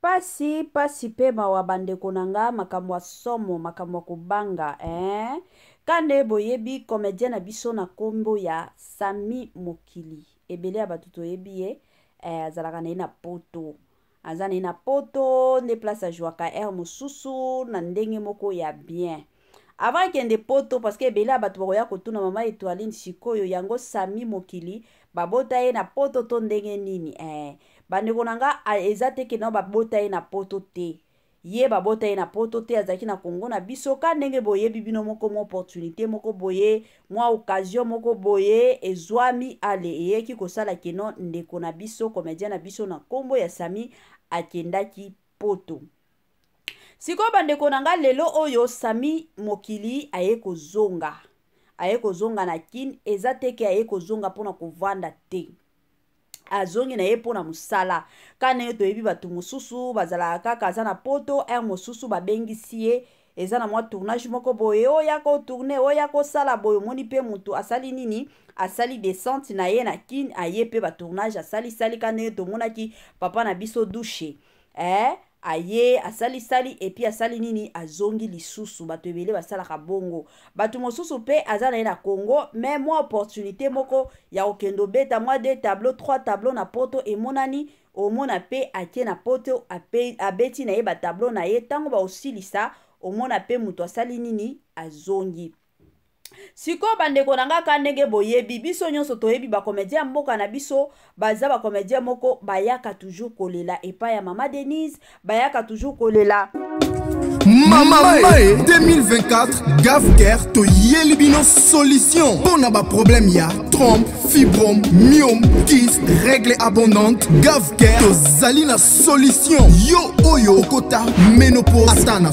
Pasi pasi pe mawa bandeko na nga makambo ya somo makambo ya kobanga eh? Kande boyebi comedien na biso na kombo ya Sami Mokili ebele ya bato toyebi ye eh, azalaka na ye na poto aza na ye na poto nde place ajouaka aire mosusu na ndenge moko ya bien avant akende poto parce que ebele ya bato bakoya kotuna mama etoiline sikoyo yango sami mokili babota ye na poto to ndenge nini eh. bandeko na nga eza te kende babota ye na poto te ye babota ye na poto te azalaki na kongo na biso ka ndenge boyebi bino moko mwa opportunité moko boye mwa occasion moko boye ezwami ale eyeki kosala keno ndeko na biso comedien na biso na nkombo ya sami akendaki poto sikoyo bandeko na ngai lelo oyo sami mokili aye kozonga aye kozonga na kin eza te ke aye kozonga mpona kovanda te azongi na ye mpo na mosala kana yo toyebi bato mosusu bazalaka kaka aza na poto heure mosusu babengisi ye eza na mwa tournage moko boye oya kotourne oya kosala boye omoni mpe motu asali nini asali descente na ye na kin aye mpe batournage asalisali kana ye tomonaki papa na biso dushe eh, aye asali sali epi asali nini azongi lisusu bato ebele basalaka bongo bato mosusu mpe aza na ye na congo me mwa opportunité moko ya kokende obeta mwa de tableau trois tableau na poto emonani omona mpe ake na poto abeti na ye batableau na ye ntango baosilisa omona mpe moto asali nini azongi sikoyo bandeko na ngai ka ndenge boyebi biso nyonso toyebi bakomedien ya mboka na biso baza bakomedien moko bayaka toujours kolela epai ya mama denise bayaka toujours kolela mama mae 2024 gafker toyeli bino solution mpo na baproblème ya trompe fibrome miome kis règle abondante gafker tozali na solution yo oyo okota menopause ata na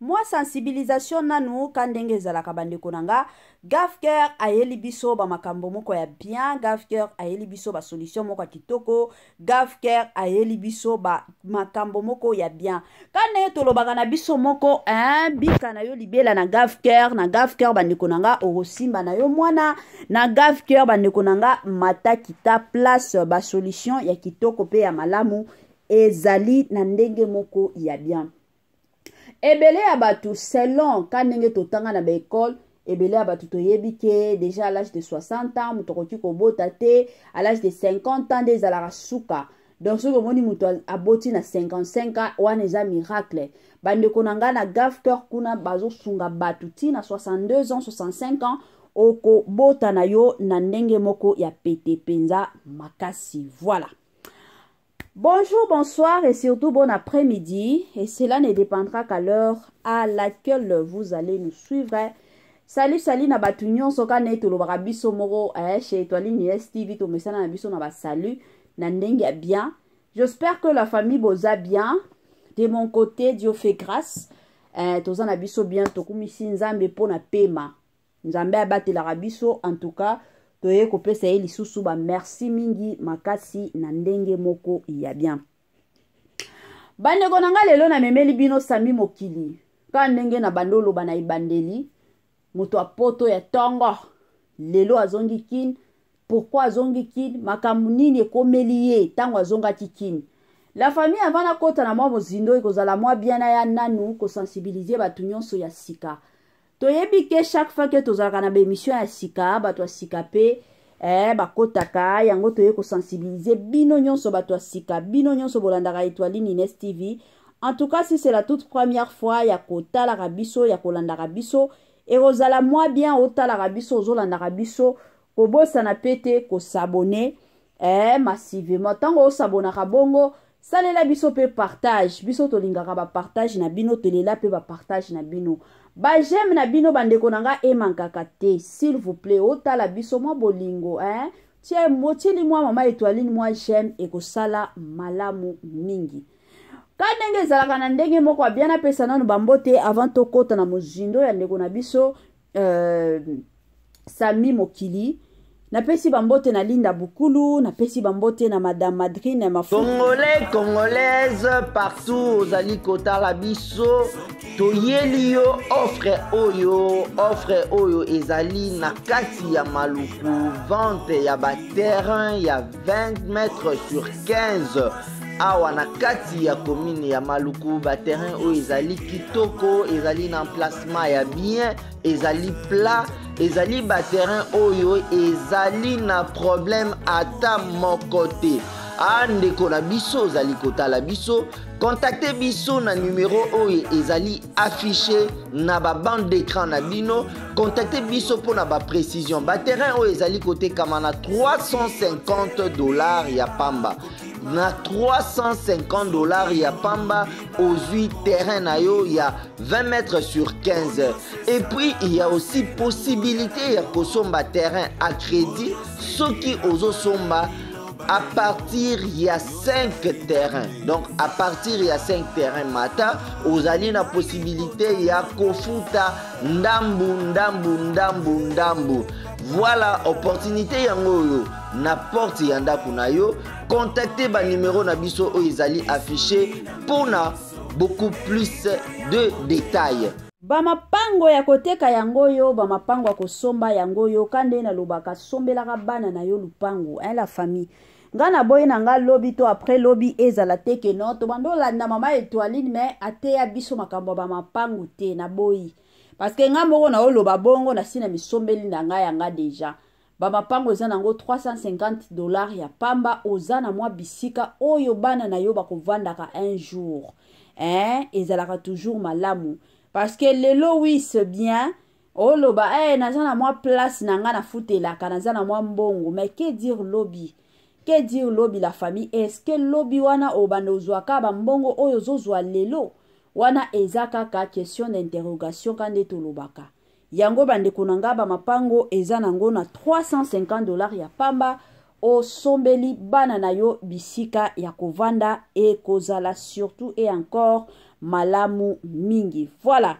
Mwa sensibilisation nanu ka ndenge ezalaka bandeko na nga Gafker ayeli biso ba makambo moko ya bien Gafker ayeli biso ba solution moko ya kitoko Gafker ayeli biso ba makambo moko ya bien ka ndenge tolobaka na biso moko eh, bika na yo libela na Gafker na Gafker bandeko na nga okosimba na yo mwana na Gafker bandeko na nga mata kita place ba solution ya kitoko pe ya malamu ezali na ndenge moko ya bien ebele ya bato selon ka ndenge totanga na baekole ebele ya bato toyebi ke deja à l'âge de 60 ans moto akoki kobota te à l'âge de 50 ans nde ezalaka suka donc soki omoni moto aboti na 55 ans wana eza miracle bandeko na ngai na gaf cœur kuna bazosunga bato ti na 62 ans 65 ans okobota na yo na ndenge moko ya pete mpenza makasi voilà Bonjour, bonsoir et surtout bon après-midi. Et cela ne dépendra qu'à l'heure à laquelle vous allez nous suivre. Salut, salut na batu nyonso ka ne tolobaka biso moko eh, chez Etoile Nies TV tomesana na biso na ba salut na ndenge ya bien. J'espère que la famille boza bien. De mon côté, Dieu fait grâce. Eh, toza na biso bien tokumisi Nzambe mpo na pema. nzambe abatelaka biso en tout cas toye kopesa ye lisusu bamerci mingi makasi na ndenge moko ya bien bandeko na ngai lelo namemeli bino sami mokili kaka ndenge na bando oloba na ebandeli moto ya poto ya tongo lelo azongi kin pourkui azongi kin makambo nini ekomeli ye ntango azongaki kin la famille avant nakota na mwa mozindo ekozala mwa bien na ya nanu kosensibilize bato nyonso ya sika toyebi ke chaque fois ke tozalaka na baémission ya sika bato ya sika mpe eh, bakotaka yango toye kosensibilize bino nyonso bato ya sika bino nyonso bolandaka etoile nines tv en tout cas si c'est la toute première fois ya kotalaka biso ya kolandaka biso ekozala mwa bien otalaka biso ozolandaka biso kobosana mpe te kosabone ee eh, massivement ntango osabonaka bongo salela biso mpe partage biso tolingaka bapartage na bino tolela mpe bapartage na bino bajeme na bino bandeko na nga emankaka te s'il vous plaît otala biso mwa bolingo eh? tie motili mwa mama etoiline mwa jeme ekosala malamu mingi ka ndenge ezalaka na ndenge moko abia napesa nano bambote avant tokɔta na mozindo ya ndeko na biso euh, sami mokili napesi bambote na linda bukulu napesi bambote na madame madrine mafu congolais congolaise partout ozali kotala biso toyeli yo offre oyo offre oyo ezali na kati ya maluku vente ya baterrain ya 20 mètres sur 15 awa na kati ya commune ya maluku baterrain oyo ezali kitoko ezali na emplacement ya bien ezali plat ezali baterrain oyo ezali na problème ata moko te a ndeko na biso ozali kotala biso kontakte biso na numero oyo ezali affiche na ba bande d'écran na bino contacte biso mpo na ba précision baterrain oyo ezali kotekama na 350 dollars ya pamba na 350 dollars ya pamba ozwi terrain na yo ya 20 mètres sur 15 et puis il y a aussi possibilité ya kosomba terrain à crédit soki ozosomba à partir ya 5 terrain donc à partir ya 5 terrain mata ozali na possibilité ya kofuta ndambu ndambu ndambu ndambu voilà opportunité yango oyo na porte ya ndako na yo contacte banimero na biso oyo ezali affiché mpo na beaucoup plus de détails bamapango ya koteka yango oyo bamapango ya kosomba yango oyo ka nde nalobaka sombelaka bana na yo lupango hein, la famille ngai naboyi na ngai lobi to après lobi ezala te ke non tobanda olanda mama etoiline me ateya biso makambo ya bamapangu te naboyi parceke ngai moko naoloba bongo nasi na misombeli na ngai yanga deja Bamapango eza nango 350 dollars ya pamba, oza na mwa bisika oyo bana na yo bakovandaka un jour. Eh, ezalaka toujours malamu. Parce que lelo oui c'est bien, oloba eh naza na mwa place na nga nafutelaka, naza na mwa mbongo, mais que dire lobi? Que dire lobi la famille? Est-ce que lobi wana obanda ozwaka ba mbongo oyo ozozwa lelo? Wana eza kaka question d'interrogation kande tolobaka. yango bandeko na nga bamapango eza nango na 350 dollars ya pamba osombeli bana na yo bisika ya kovanda ekozala surtout et encore malamu mingi voilà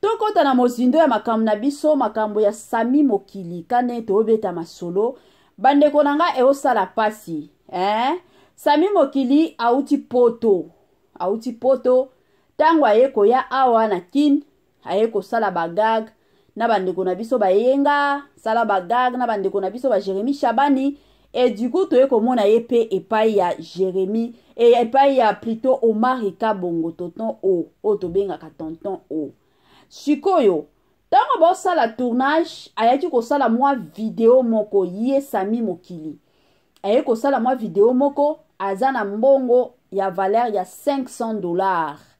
tokɔta na mozindo ya makambo na biso makambo ya sami mokili kane tobeta masolo bandeko na nga eosala mpasi eh? sami mokili auti poto auti poto ntango aye koya awa na kin aye kosala bagag na bandeko na biso bayenga sala bagag na bandeko na biso ba jeremi shabani e du coup toye komona ye mpe epai ya jeremi e epai ya plutot omari kabongo tonton o oyo tobengaka tonton o sikoyo ntango bosala tournage ayaki kosala mwa video moko ye sami mokili aye kosala mwa video moko aza na mbongo ya valeur ya 500 dollars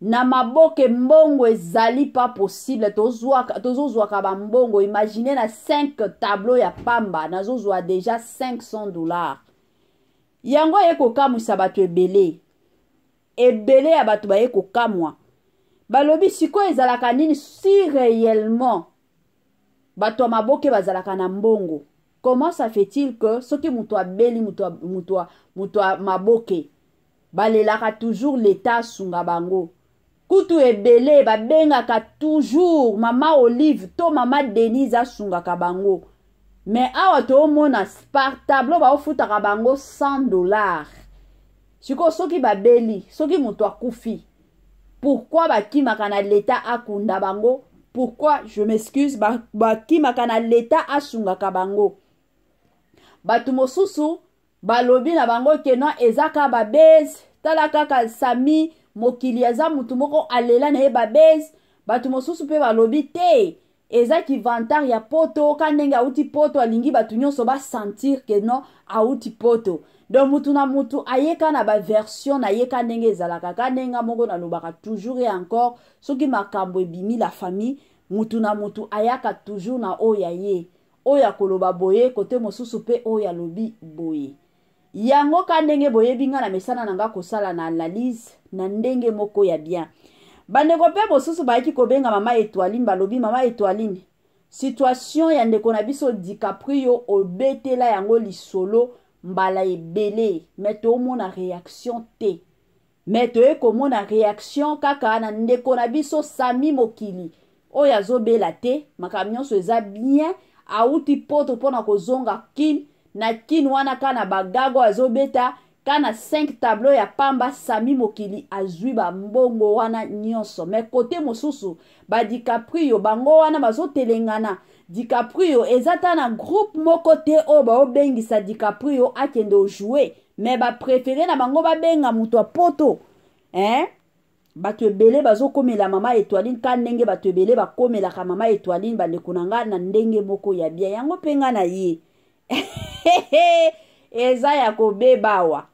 na maboke mbongo ezali pa possible tozozwaka bambongo imagine na 5 tableau ya pamba nazozwa deja 500 dollars yango eye kokamwisa bato ebele ebele ya bato baye kokamwa balobi sikoyo ezalaka nini si réellement bato ya maboke bazalaka na mbongo comment ça fait-il que soki moto abeli moto ya maboke balelaka toujours leta asunga bango kutu ebele babengaka toujours mama olive to mama denise asungaka bango me awa toomona par tableau baofutaka bango 100 dollar sikoyo soki babeli soki moto akufi pourquoi bakimaka na leta akunda bango pourquoi je m'excuse bakimaka na leta asungaka bango bato mosusu balobi na bango ke non eza ka babese tala kaka sami mokili aza motu moko alela na ye babese bato mosusu mpe balobi te eza ki vantard ya poto ka ndenge awuti poto alingi bato nyonso ba sentir que non awuti poto donc mutu na mutu aye ka na baversion na ye ka ndenge ezalaka ka ndenge nga moko nalobaka toujours et encore soki makambo ebimi la famille mutu na mutu ayaka toujours na oyo ya ye oyo akoloba boye kote mosusu mpe oyo alobi boye yango ka ndenge boyebi nga na mesana na nga kosala na analyse na ndenge moko ya bien bandeko mpe mosusu bayaki kobenga mama etoiline balobi mama etoiline situation ya ndeko na biso dicaprio obetela yango lisolo mbala ebele me tomona reaction te me toye komona reaction kaka na ndeko na biso sami mokili oyo azobela te makambo nyonso eza bien awuti poto mpo na kozonga kin na kin wana ka na bagago azobeta ka na 5 tableau ya pamba sami mokili azwi bambongo wana nyonso me kote mosusu badicaprio bango wana bazotelengana dicaprio eza ta na groupe moko te oyo baobengisa dicaprio akende ojoue me baprefere na bango babenga moto ya poto eh? bato ebele bazokomela mama etoiline ka ndenge bato ebele bakomelaka mama etoiline bandeko na ngai na ndenge moko ya bia yango mpe ngai na ye eza ya kobeba awa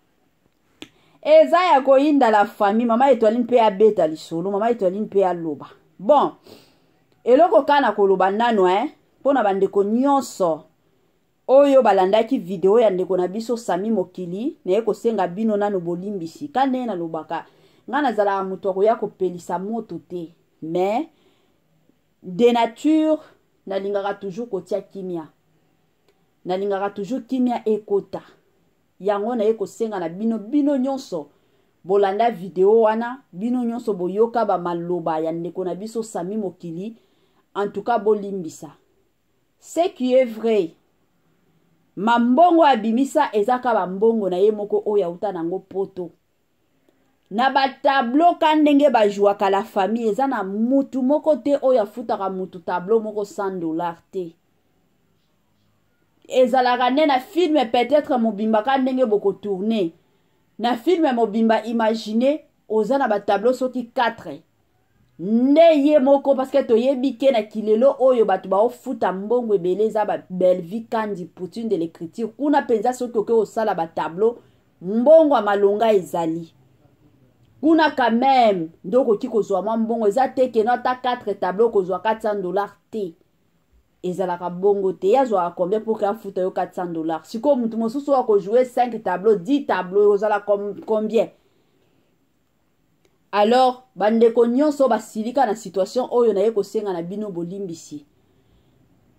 eza ya koyinda la famille mama etoiline mpe abeta lisolo mama etoiline mpe aloba bon eloko kaka na koloba nano eh? mpo na bandeko nyonso oyo balandaki video ya ndeko na biso sami mokili naye kosenga bino nano bolimbisi ka ndenge nalobaka ngai nazalaka moto akoya kopelisa moto te mais de nature nalingaka toujours kotia kimia nalingaka toujours kimia ekota yango naye kosenga na bino bino nyonso bolanda video wana bino nyonso boyoka bamaloba ya ndeko na biso sami mokili antuka bolimbisa ce qui est vrai mambongo abimisa eza kaka bambongo na ye moko oyo auta nango poto na batablo ka ndenge bajwaka la famille eza na mutu moko te oyo afutaka mutu tablo moko 100 dollar te ezalaka nde na filme peut-être mobimba ka ndenge bokotourne na filme mobimba imagine oza na batableau soki 4 nde ye moko parceke toyebi ke na kilelo oyo bato baofuta mbongo ebele eza ba bellevie kandi poutine de l'écriture kuna mpenza soki oke osala batableau mbongo ya malonga ezali kuna quand même nde okoki kozwa mwa mbongo eza te keno ata 4 tableau okozwa 400 dollar te ezalaka bongo te ye azwaka combien mpo ke afuta yo 400 dollar sikoyo moto mosusu oyo akojoue 5 tableau 10 tableau ekozala combien alors bandeko nyonso basilika na situation oyo naye kosenga na bino bolimbisi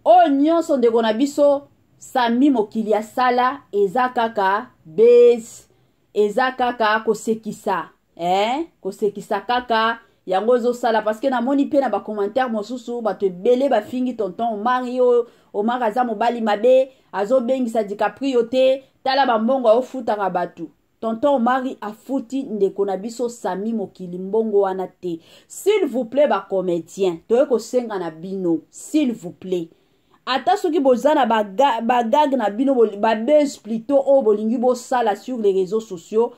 oyo nyonso ndeko na biso sami mokili asala eza kaka base eza kaka kosekisa eh, kosekisa kaka yango ezosala parceke namoni mpe na bacommentaire mosusu bato ebele bafingi tonton omar yo omar aza mobali mabe azobengisa dicaprio te tala bambongo aofutaka bato tonton omari afuti ndeko na biso sami mokili mbongo wana te s'il vous plaît bacomédien toye kosenga na bino s'il vous plaît ata soki boza na bagage ba na bino babese plutôt oyo bolingi bosala sur les réseaux sociaux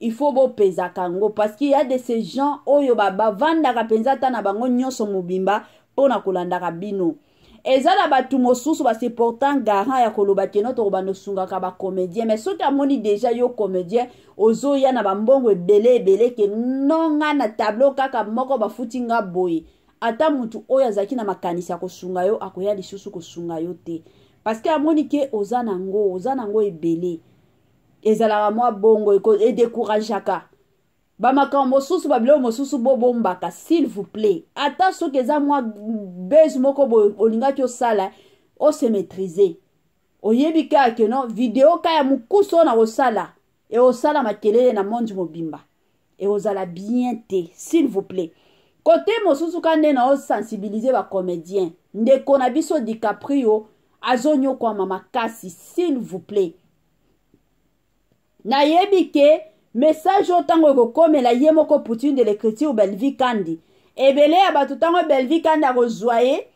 il faut bopezaka yango parce qu'il y a de ces gens oyo bavandaka mpenza ata na bango nyonso mobimba mpo na kolandaka bino eza na bato mosusu base portant garant ya koloba keno tokobanda osungaka bacomédien mais soki amoni deja yo comédien ozoya na bambongo ebele ebele ke no nga na tableau kaka moko bafuti nga boye ata motu oyo azalaki na makanisi ya kosunga yo akoya lisusu kosunga yo te parce que amoni ke oza na yango oza na yango ebele ezalaka mwa bongo edekourageaka bamakambo mosusu babiloko mosusu bobombaka s'il vous plaît ata soki eza mwa base moko boye olingaki osala ose maîtrise oyebi kaka keno video ka ya mokuse oyo nakosala ekosala makelele na monde mobimba ekozala bien te s'il vous plaît kote mosusu ka nde na osensibilize bacomédien ndeko na biso dicaprio azonyokwama makasi s'il vous plaît nayebi ke message oyo ntango ekokomela ye moko poutine de l'écriture bellevie kandi ebele ya bato ntango bellevie kandi akozwa ye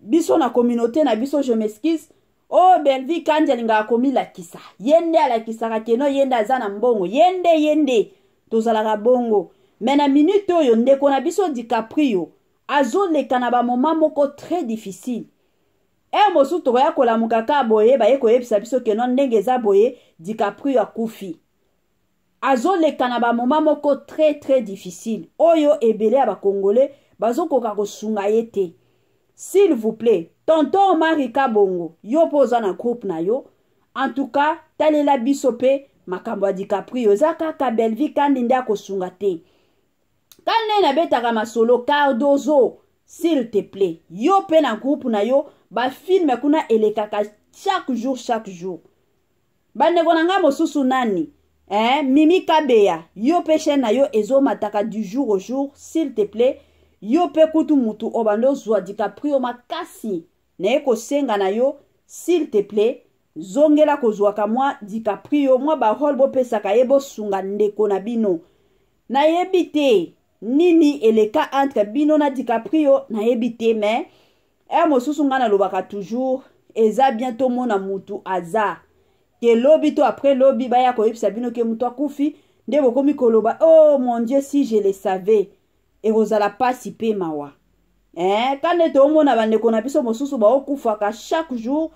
biso na communauté na biso je m'excuse o oh, belvi kandi alingaka komilakisa ye nde alakisaka keno ye nde aza na mbongo ye nde ye nde tozalaka bongo me na minute oyo ndeko na biso dicaprio azoleka na bamoma moko très difficile ere mosusu tokoya kolamuka kaka boye baye koyebisa biso keno ndenge eza boye dicaprio akufi azoleka na bamoma moko très très difficile oyo ebele ya bakongole bazokoka kosunga ye te s'il vous plaît tonton omari kabongo yo mpe oza na groupe na yo en tout cas talela biso mpe makambo ya dicaprio eza kaka belvi kandi nde akosunga te kani nde nabetaka masolo cardozo s'il te plaît yo mpe na groupe na yo bafilme kuna elekaka chaque jour chaque jour bandeko na ngai mosusu nani eh, mimi kabeya yo mpe chaine na yo ezomataka du jour au jour s'il te plaît yo mpe kutu mutu obanda ozwa dicaprio makasi naye kosenga na yo s'il te plaît zongela kozwaka mwa dicaprio mwa barole bopesaka ye bosunga ndeko na bino nayebi te nini eleka entre bino na dicaprio nayebi te mais ere mosusu ngai nalobaka toujours eza bien tomona mutu aza te lobi to après lobi baya koyebisa bino ke mutu akufi nde bokomi koloba oh mon dieu si je le savais ekozala mpasi mpe mawa eh, ka nde toomona bandeko na biso mosusu baokufaka chaque jour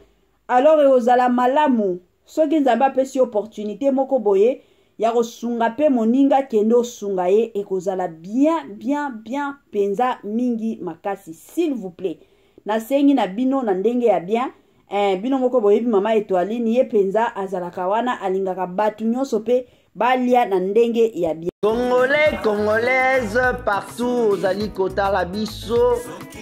alors ekozala malamu soki nzambe apesi yo opportunité moko boye ya kosunga mpe moninga kende osunga ye ekozala bien bien bien mpenza mingi makasi s'il vous plaît nasengi na bino na ndenge ya bien eh, bino moko boyebi mama etoiline ye mpenza azalaka wana alingaka bato nyonso mpe balia na ndenge ya bien congolais congolaise partout ozali kotala biso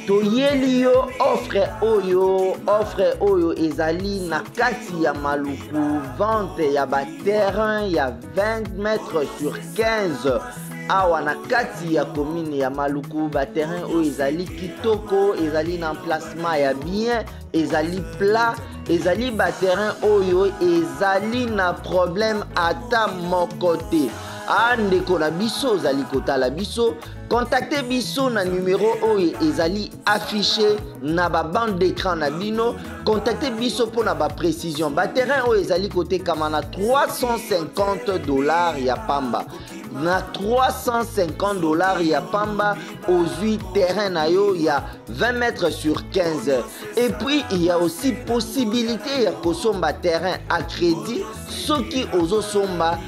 toyeli yo offre oyo offre oyo ezali na kati ya maluku vente ya baterrain ya 20 mètres sur 15 awa na kati ya komine ya maluku baterrain oyo ezali kitoko ezali na emplacement ya bien ezali plat ezali baterrain oyo ezali na problème ata moko te a ndeko na biso ozali kotala biso kontakte biso na numero oyo ezali affiche na babande d'écran na bino kontakte biso mpo na baprécision baterrain oyo ezali kotekama na 350 dollars ya pamba na 350 dollars ya pamba ozwi terrain na yo ya 20 mètres sur 15 et puis il y a aussi possibilité ya kosomba terrain à crédit soki ozosomba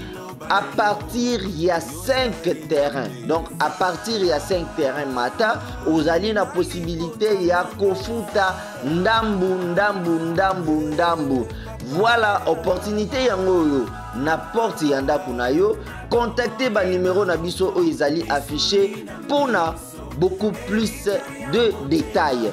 à partir ya 5 terrain donc à partir ya 5 terrain mata ozali na possibilité ya kofuta ndambu ndambu ndambu ndambu voilà opportunité yango oyo na porte ya ndako na yo contacte banimero na biso oyo ezali affiche mpo na beaucoup plus de détails